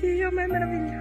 Sí, yo me maravillo.